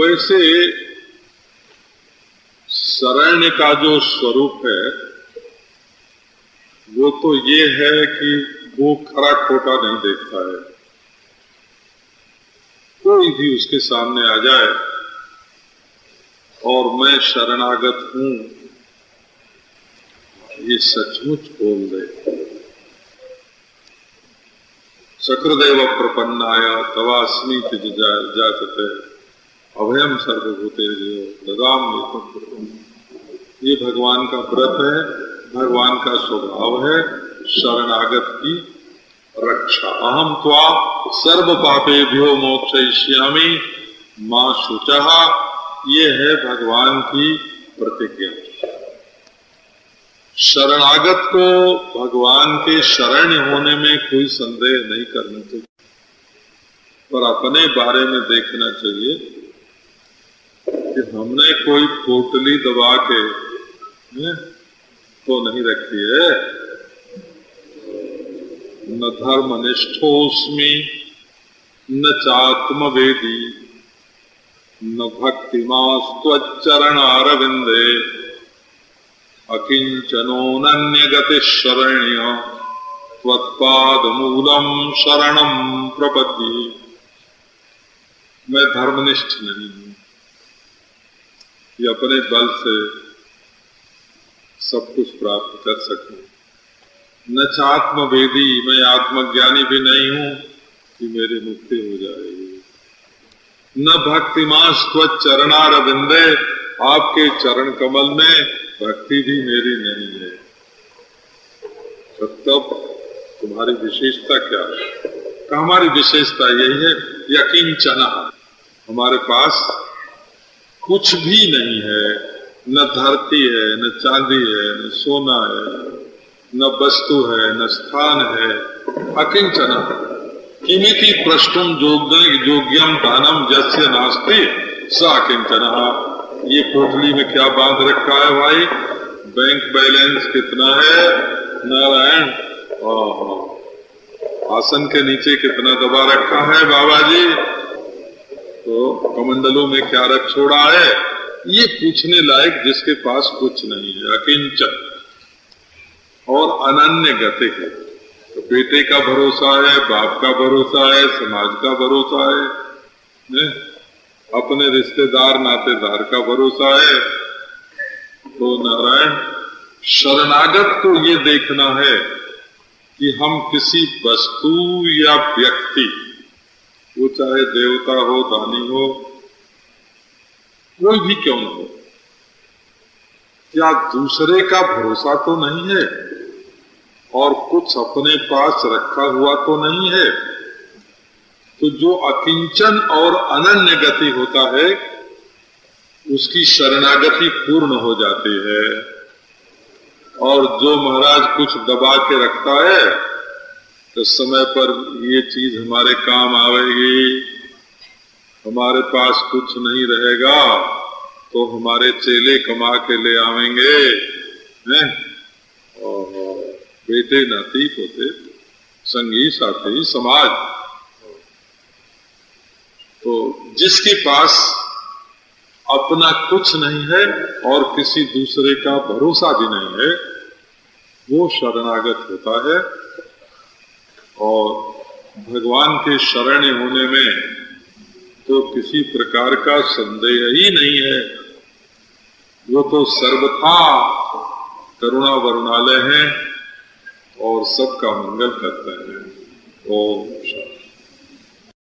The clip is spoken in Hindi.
वैसे शरण्य का जो स्वरूप है, वो तो ये है कि वो खरा खोटा नहीं देखता है। कोई भी उसके सामने आ जाए और मैं शरणागत हूँ, ये सचमुच बोल दे। सकृदेव प्रपन्नाया तवास्मी जाचते अभयम सर्वभूते ददाम ये भगवान का व्रत है, भगवान का स्वभाव है, शरणागत की रक्षा। अहम त्वा सर्व पापे भ्यो मोक्षयिष्यामी, माँ शुचा। ये है भगवान की प्रतिज्ञा। शरणागत को भगवान के शरण होने में कोई संदेह नहीं करना चाहिए। पर अपने बारे में देखना चाहिए। कि हमने कोई पोटली दबा के तो नहीं रखी है। न धर्म धर्मनिष्ठोस्मी न चात्म वेदी न भक्तिमास्त्वचरण अरविंदे अकिंचनोन्य गतिशरण्य त्वत्पाद मूलम शरणम प्रपद्ये। मैं धर्मनिष्ठ नहीं हूँ। कि अपने बल से सब कुछ प्राप्त कर सकूँ। न चात्म वेदी मैं आत्मज्ञानी भी नहीं हूँ कि मेरी मुक्ति हो जाएगी न भक्तिमास चरणार बिंदे आपके चरण कमल में भक्ति भी मेरी नहीं है। तो तब तुम्हारी विशेषता क्या है? हमारी विशेषता यही है, यकीन चना। हमारे पास कुछ भी नहीं है। न धरती है, न चांदी है, न सोना है, न वस्तु है, न स्थान है। अकिंचना किमिति प्रश्न योग्यम दानम जस्य नास्ते, स अकिंचन ये कोठली में क्या बाँध रखा है भाई? बैंक बैलेंस कितना है? नारायण। आसन के नीचे कितना दबा रखा है बाबा जी तो कमंडलों में क्या रख छोड़ा है? ये पूछने लायक जिसके पास कुछ नहीं है, अकिंचन। और अनन्य गति है। तो बेटे का भरोसा है, बाप का भरोसा है, समाज का भरोसा है ने? अपने रिश्तेदार, नातेदार का भरोसा है। तो नारायण, शरणागत को ये देखना है कि हम किसी वस्तु या व्यक्ति वो चाहे देवता हो, दानी हो, कोई भी क्यों हो। क्या दूसरे का भरोसा तो नहीं है, और कुछ अपने पास रखा हुआ तो नहीं है तो जो अकिंचन और अनन्य गति होता है, उसकी शरणागति पूर्ण हो जाती है। और जो महाराज कुछ दबा के रखता है तो समय पर ये चीज़ हमारे काम आवेगी हमारे पास कुछ नहीं रहेगा तो हमारे चेले कमा के ले आवेंगे। हैं? और बेटे नाती पोते संगी साथी, समाज। तो जिसके पास अपना कुछ नहीं है और किसी दूसरे का भरोसा भी नहीं है, वो शरणागत होता है। और भगवान के शरण होने में तो किसी प्रकार का संदेह ही नहीं है। वो तो सर्वथा करुणा वरुणालय है और सबका मंगल करते हैं। ओम।